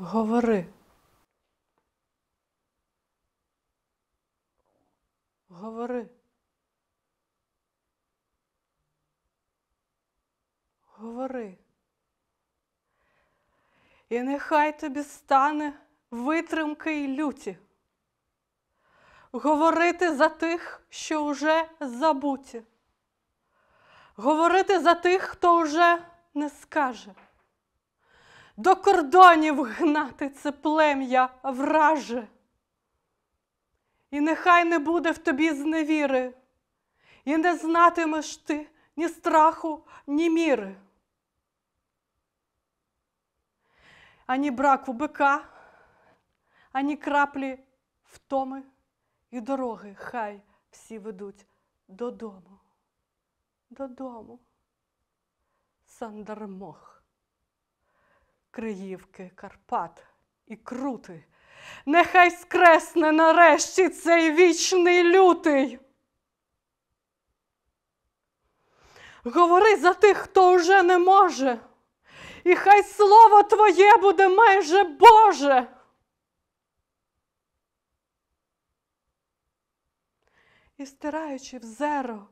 Говори. Говори. Говори. І нехай тобі стане витримки й люті. Говорити за тих, що уже забуті. Говорити за тих, хто вже не скаже. До кордонів гнати це плем'я враже. І нехай не буде в тобі зневіри, і не знатимеш ти ні страху, ні міри. Ані браку бика, ані краплі втоми і дороги хай всі ведуть додому, додому. Сандармох, Криївки, Карпат і Крути. Нехай скресне нарешті цей вічний лютий. Говори за тих, хто уже не може, і хай слово твоє буде майже Боже. І стираючи в зеро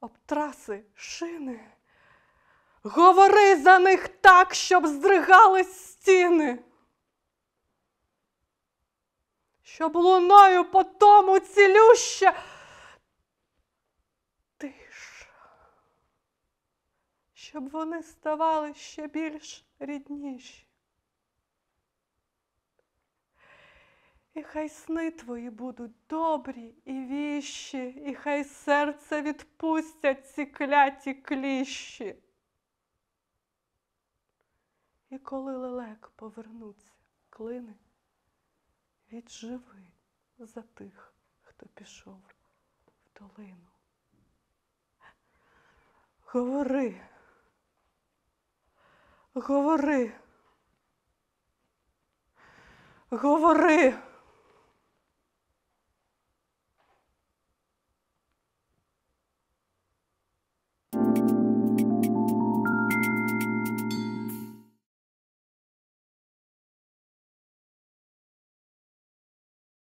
об траси шини, говори за них так, щоб здригались стіни щоб луною по тому цілюща тиша, щоб вони ставали ще більш рідніші. І хай сни твої будуть добрі і віщі, і хай серце відпустять ці кляті кліщі. І коли лелек повернуться клини, відживи за тих, хто пішов в долину. Говори, говори, говори.